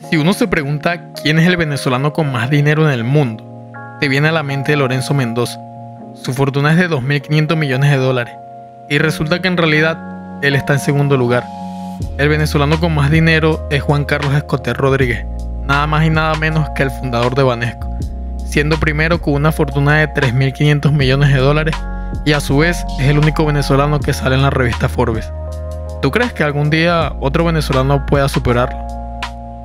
Si uno se pregunta quién es el venezolano con más dinero en el mundo, te viene a la mente Lorenzo Mendoza. Su fortuna es de 2.500 millones de dólares. Y resulta que en realidad él está en segundo lugar. El venezolano con más dinero es Juan Carlos Escoter Rodríguez, nada más y nada menos que el fundador de Banesco, siendo primero con una fortuna de 3.500 millones de dólares y a su vez es el único venezolano que sale en la revista Forbes. ¿Tú crees que algún día otro venezolano pueda superarlo?